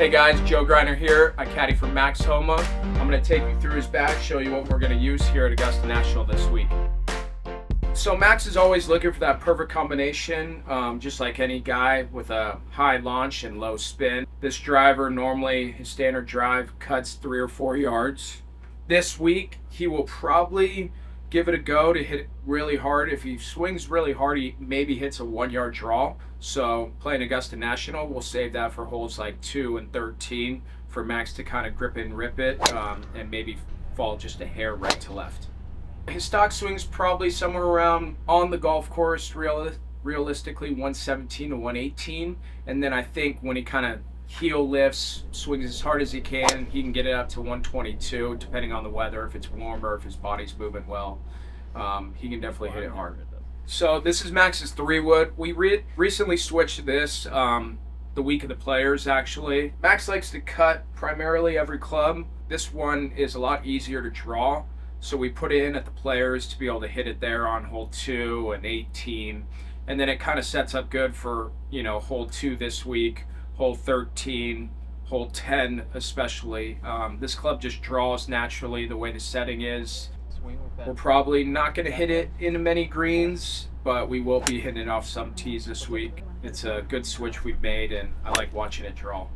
Hey guys, Joe Greiner here. I caddy for Max Homa. I'm to take you through his bag, show you what we're to use here at Augusta National this week. So Max is always looking for that perfect combination, um, just like any guy with a high launch and low spin. This driver normally, his standard drive, cuts three or four yards. This week, he will probably give it a go to hit it really hard. If he swings really hard, he maybe hits a one yard draw. So playing Augusta National, we'll save that for holes like two and 13 for Max to kind of grip and rip it um, and maybe fall just a hair right to left. His stock swings probably somewhere around on the golf course, real, realistically 117 to 118. And then I think when he kind of heel lifts, swings as hard as he can. He can get it up to 122, depending on the weather, if it's warmer, if his body's moving well. Um, he can definitely hit it hard. So this is Max's three wood. We re recently switched this um, the week of the players, actually. Max likes to cut primarily every club. This one is a lot easier to draw. So we put it in at the players to be able to hit it there on hole two and 18. And then it kind of sets up good for, you know, hole two this week hole 13, hole 10 especially. Um, this club just draws naturally the way the setting is. We're probably not going to hit it in many greens, but we will be hitting off some tees this week. It's a good switch we've made, and I like watching it draw.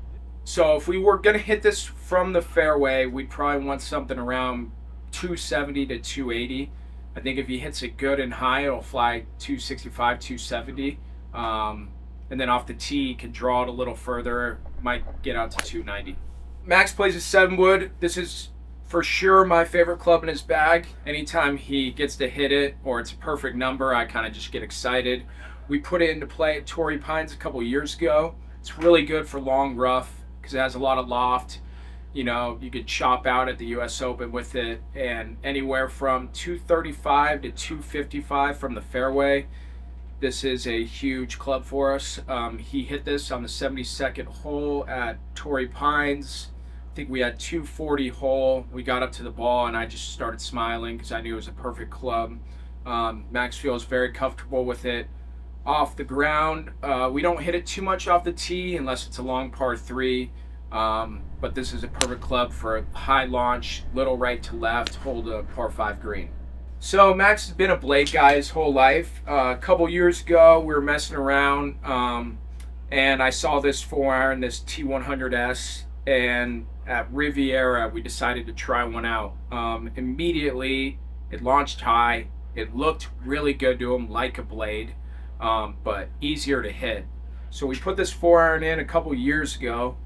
So if we were going to hit this from the fairway, we'd probably want something around 270 to 280. I think if he hits it good and high, it'll fly 265, 270. Um, and then off the tee can draw it a little further, might get out to 290. Max plays a seven wood. This is for sure my favorite club in his bag. Anytime he gets to hit it or it's a perfect number, I kind of just get excited. We put it into play at Torrey Pines a couple years ago. It's really good for long rough because it has a lot of loft. You know, you could chop out at the U.S. Open with it, and anywhere from 235 to 255 from the fairway. This is a huge club for us. Um, he hit this on the 72nd hole at Torrey Pines. I think we had 240 hole. We got up to the ball and I just started smiling because I knew it was a perfect club. Um, Max feels very comfortable with it. Off the ground, uh, we don't hit it too much off the tee unless it's a long par three. Um, but this is a perfect club for a high launch, little right to left, hold a par five green. So Max has been a blade guy his whole life. Uh, a couple years ago, we were messing around, um, and I saw this four iron, this T100S, and at Riviera, we decided to try one out. Um, immediately, it launched high. It looked really good to him, like a blade, um, but easier to hit. So we put this four iron in a couple years ago,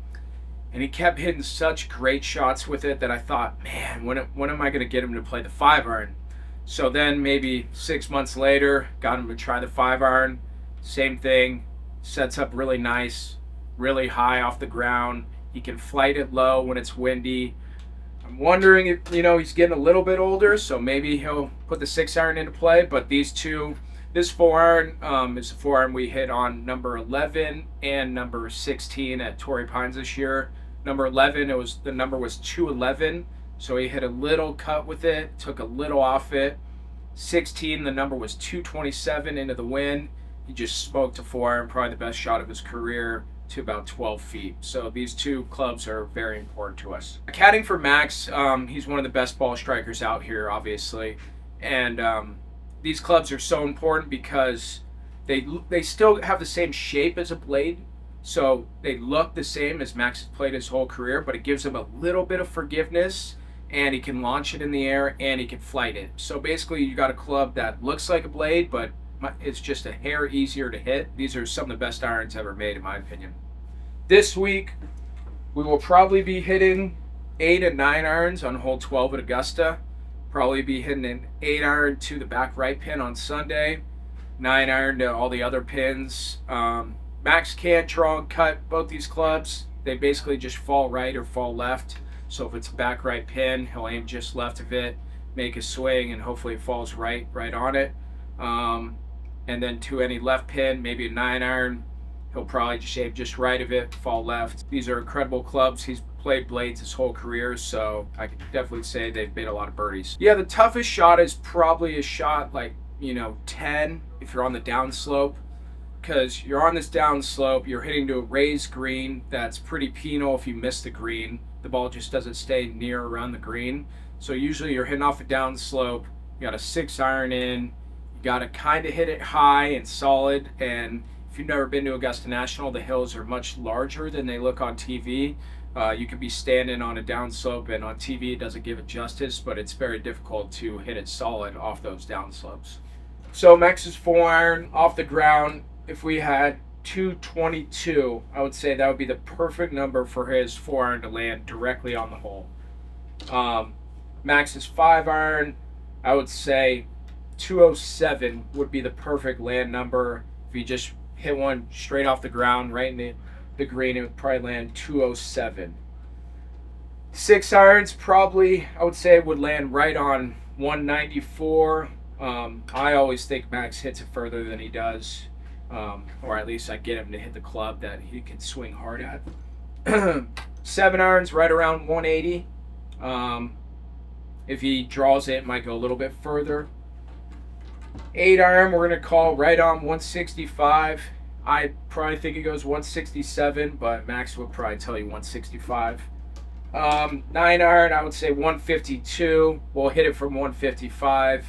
and he kept hitting such great shots with it that I thought, man, when, when am I going to get him to play the five iron? So then maybe six months later, got him to try the five iron. Same thing, sets up really nice, really high off the ground. He can flight it low when it's windy. I'm wondering if, you know, he's getting a little bit older, so maybe he'll put the six iron into play. But these two, this four iron um, is the four iron we hit on number 11 and number 16 at Torrey Pines this year. Number 11, it was the number was 211 so he hit a little cut with it, took a little off it. 16, the number was 227 into the wind. He just spoke to four and probably the best shot of his career to about 12 feet. So these two clubs are very important to us. Caddying for Max, um, he's one of the best ball strikers out here, obviously. And um, these clubs are so important because they they still have the same shape as a blade. So they look the same as Max has played his whole career, but it gives him a little bit of forgiveness and he can launch it in the air and he can flight it. So basically you got a club that looks like a blade, but it's just a hair easier to hit. These are some of the best irons ever made in my opinion. This week, we will probably be hitting eight and nine irons on hole 12 at Augusta. Probably be hitting an eight iron to the back right pin on Sunday, nine iron to all the other pins. Um, Max can't draw and cut both these clubs. They basically just fall right or fall left. So if it's a back right pin, he'll aim just left of it, make a swing, and hopefully it falls right, right on it. Um, and then to any left pin, maybe a nine iron, he'll probably just aim just right of it, fall left. These are incredible clubs. He's played blades his whole career, so I can definitely say they've made a lot of birdies. Yeah, the toughest shot is probably a shot like, you know, 10 if you're on the downslope. because you're on this down slope, you're hitting to a raised green that's pretty penal if you miss the green. The ball just doesn't stay near around the green. So usually you're hitting off a down slope, you got a six iron in, you got to kind of hit it high and solid. And if you've never been to Augusta National, the hills are much larger than they look on TV. Uh, you could be standing on a down slope, and on TV it doesn't give it justice, but it's very difficult to hit it solid off those down slopes. So Max's four iron off the ground, if we had 222, I would say that would be the perfect number for his four iron to land directly on the hole. Um, Max's five iron, I would say 207 would be the perfect land number. If you just hit one straight off the ground right in the the green, it would probably land 207. Six irons probably, I would say, would land right on 194. Um, I always think Max hits it further than he does, um, or at least I get him to hit the club that he can swing hard at. Seven irons right around 180. Um, if he draws it, it might go a little bit further. Eight iron, we're going to call right on 165. I probably think it goes 167, but Max would probably tell you 165. Um, nine iron, I would say 152. We'll hit it from 155.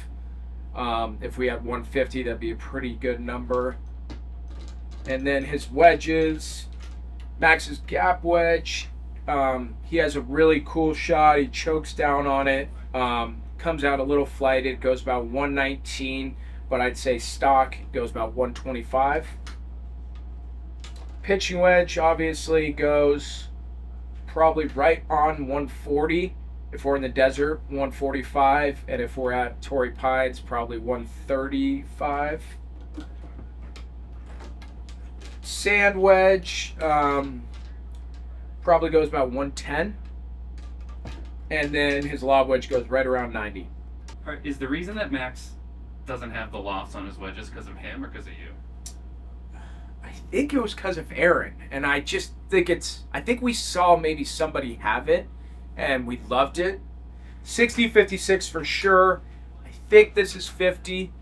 Um, if we had 150, that'd be a pretty good number. And then his wedges, Max's gap wedge. Um, he has a really cool shot. He chokes down on it. Um, comes out a little flighted. Goes about 119, but I'd say stock goes about 125 pitching wedge obviously goes probably right on 140 if we're in the desert 145 and if we're at Torrey Pines probably 135 sand wedge um, probably goes about 110 and then his lob wedge goes right around 90 is the reason that Max doesn't have the lofts on his wedges because of him or because of you I think it was because of Aaron, and I just think it's. I think we saw maybe somebody have it, and we loved it. 60, 56 for sure. I think this is 50,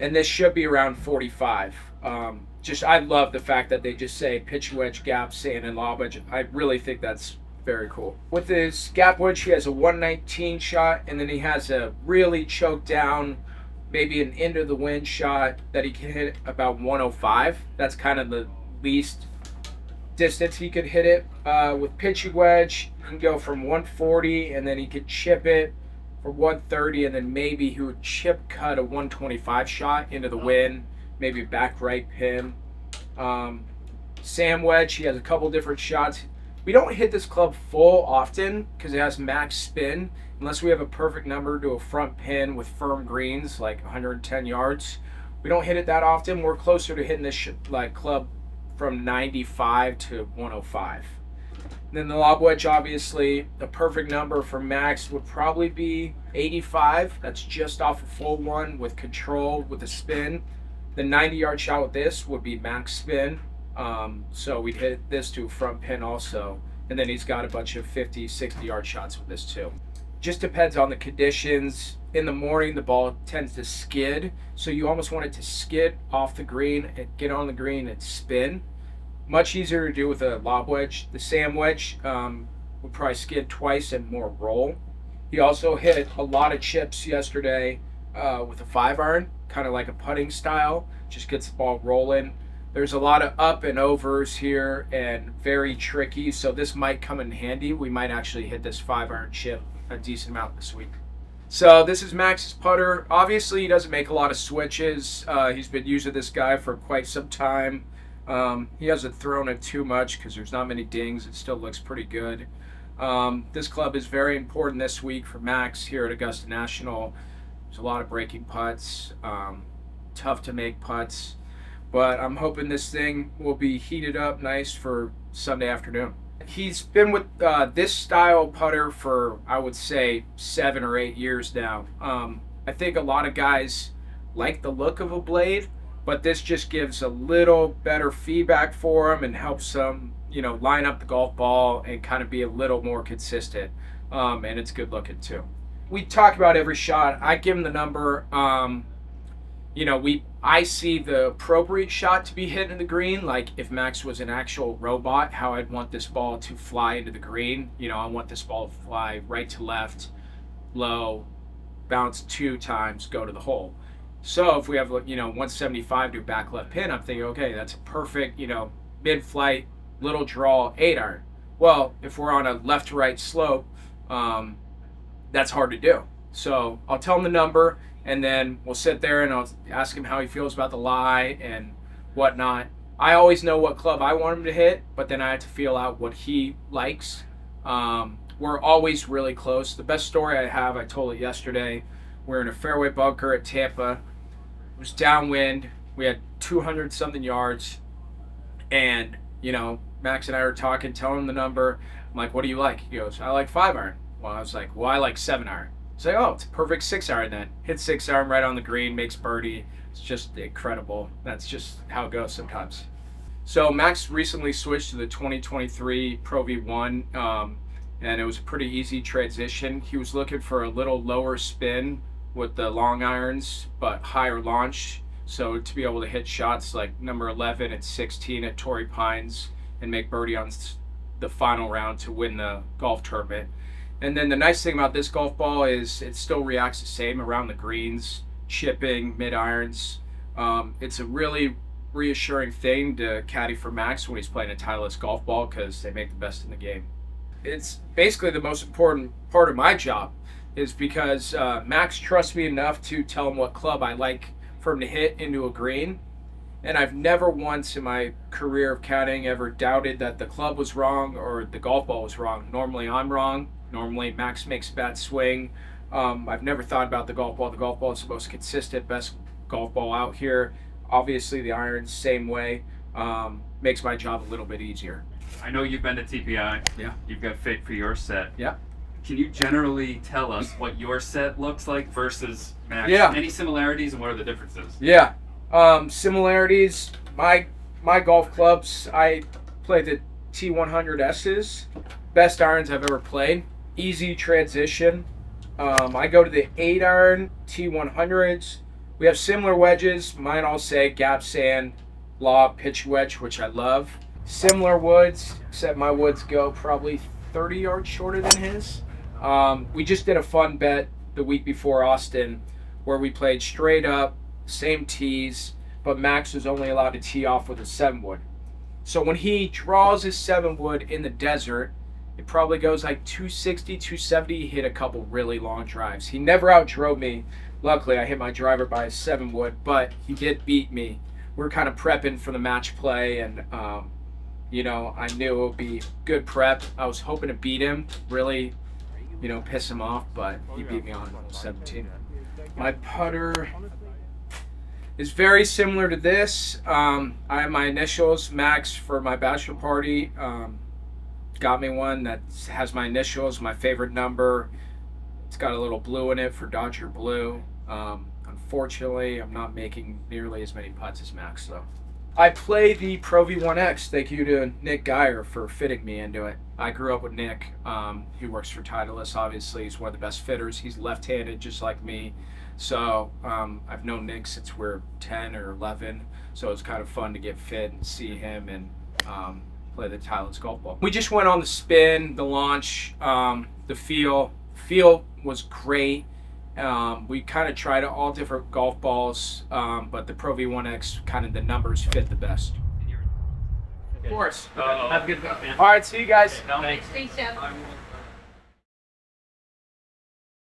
and this should be around 45. Um, just I love the fact that they just say pitch wedge, gap, sand, and lob wedge. I really think that's very cool. With his gap wedge, he has a 119 shot, and then he has a really choked down maybe an into the wind shot that he can hit about 105. That's kind of the least distance he could hit it. Uh, with pitching wedge, he can go from 140 and then he could chip it for 130 and then maybe he would chip cut a 125 shot into the wind, maybe back right pin. Um, Sand wedge, he has a couple different shots. We don't hit this club full often because it has max spin unless we have a perfect number to a front pin with firm greens, like 110 yards. We don't hit it that often. We're closer to hitting this like club from 95 to 105. And then the lob wedge, obviously, the perfect number for max would probably be 85. That's just off a full one with control with a spin. The 90 yard shot with this would be max spin. Um, so we'd hit this to a front pin also. And then he's got a bunch of 50, 60 yard shots with this too just depends on the conditions. In the morning, the ball tends to skid, so you almost want it to skid off the green and get on the green and spin. Much easier to do with a lob wedge. The sand wedge um, would probably skid twice and more roll. He also hit a lot of chips yesterday uh, with a five iron, kind of like a putting style. Just gets the ball rolling. There's a lot of up and overs here and very tricky, so this might come in handy. We might actually hit this five iron chip a decent amount this week. So this is Max's putter. Obviously, he doesn't make a lot of switches. Uh, he's been using this guy for quite some time. Um, he hasn't thrown it too much because there's not many dings. It still looks pretty good. Um, this club is very important this week for Max here at Augusta National. There's a lot of breaking putts, um, tough to make putts, but I'm hoping this thing will be heated up nice for Sunday afternoon he's been with uh, this style putter for I would say seven or eight years now. Um, I think a lot of guys like the look of a blade, but this just gives a little better feedback for them and helps them, you know, line up the golf ball and kind of be a little more consistent. Um, and it's good looking too. We talk about every shot. I give him the number. Um, you know, we I see the appropriate shot to be hit in the green. Like if Max was an actual robot, how I'd want this ball to fly into the green. You know, I want this ball to fly right to left, low, bounce two times, go to the hole. So if we have you know 175 to back left pin, I'm thinking, okay, that's a perfect you know mid flight little draw eight iron. Well, if we're on a left to right slope, um, that's hard to do. So I'll tell him the number and then we'll sit there and I'll ask him how he feels about the lie and whatnot. I always know what club I want him to hit, but then I have to feel out what he likes. Um, we're always really close. The best story I have, I told it yesterday. We're in a fairway bunker at Tampa. It was downwind. We had 200 something yards, and you know, Max and I were talking, telling him the number. I'm like, "What do you like?" He goes, "I like five iron." Well, I was like, "Well, I like seven iron." Say, oh, it's a perfect six iron then. Hit six iron right on the green, makes birdie. It's just incredible. That's just how it goes sometimes. So Max recently switched to the 2023 Pro V1, um, and it was a pretty easy transition. He was looking for a little lower spin with the long irons, but higher launch. So to be able to hit shots like number 11 and 16 at Torrey Pines and make birdie on the final round to win the golf tournament. And then the nice thing about this golf ball is it still reacts the same around the greens, chipping, mid irons. Um, it's a really reassuring thing to caddy for Max when he's playing a Titleist golf ball because they make the best in the game. It's basically the most important part of my job is because uh, Max trusts me enough to tell him what club I like for him to hit into a green. And I've never once in my career of caddying ever doubted that the club was wrong or the golf ball was wrong. Normally I'm wrong Normally, Max makes a bad swing. Um, I've never thought about the golf ball. The golf ball is the most consistent, best golf ball out here. Obviously, the irons, same way. Um, makes my job a little bit easier. I know you've been to TPI. Yeah. You've got fit for your set. Yeah. Can you generally tell us what your set looks like versus Max? Yeah. Any similarities and what are the differences? Yeah. Um, similarities. My my golf clubs. I play the T100Ss. Best irons I've ever played easy transition. Um, I go to the 8 iron T100s. We have similar wedges. Mine all say gap sand, lob, pitch wedge, which I love. Similar woods, except my woods go probably 30 yards shorter than his. Um, we just did a fun bet the week before Austin where we played straight up, same tees, but Max was only allowed to tee off with a 7 wood. So when he draws his 7 wood in the desert, it probably goes like 260, 270. He hit a couple really long drives. He never outdrove me. Luckily, I hit my driver by a seven wood, but he did beat me. We are kind of prepping for the match play, and um, you know, I knew it would be good prep. I was hoping to beat him, really, you know, piss him off, but he beat me on 17. My putter is very similar to this. Um, I have my initials, Max, for my bachelor party. Um, got me one that has my initials, my favorite number. It's got a little blue in it for Dodger Blue. Um, unfortunately, I'm not making nearly as many putts as Max, though. I play the Pro V1X. Thank you to Nick Geyer for fitting me into it. I grew up with Nick. Um, he works for Titleist, obviously. He's one of the best fitters. He's left-handed, just like me. So um, I've known Nick since we're 10 or 11. So it's kind of fun to get fit and see him and um, play the Titleist golf ball. We just went on the spin, the launch, um, the feel. Feel was great. Um, we kind of tried all different golf balls, um, but the Pro V1X kind of the numbers fit the best. Of course. Uh-oh. Have a good one, man. All right, see you guys. No. Thanks. Thanks, Jeff.